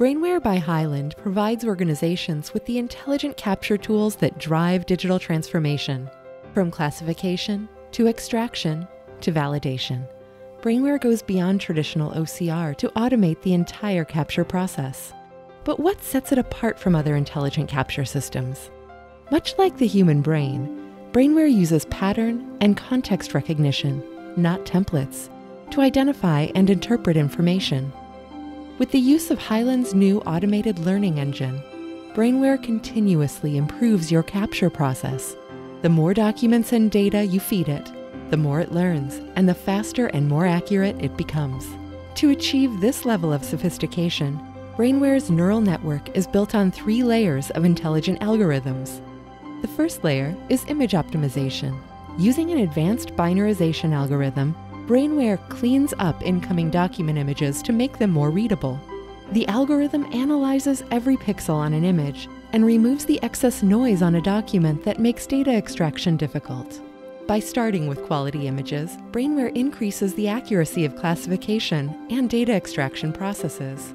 Brainware by Hyland provides organizations with the intelligent capture tools that drive digital transformation, from classification to extraction to validation. Brainware goes beyond traditional OCR to automate the entire capture process. But what sets it apart from other intelligent capture systems? Much like the human brain, Brainware uses pattern and context recognition, not templates, to identify and interpret information. With the use of Hyland's new automated learning engine, Brainware continuously improves your capture process. The more documents and data you feed it, the more it learns, and the faster and more accurate it becomes. To achieve this level of sophistication, Brainware's neural network is built on three layers of intelligent algorithms. The first layer is image optimization. Using an advanced binarization algorithm, Brainware cleans up incoming document images to make them more readable. The algorithm analyzes every pixel on an image and removes the excess noise on a document that makes data extraction difficult. By starting with quality images, Brainware increases the accuracy of classification and data extraction processes.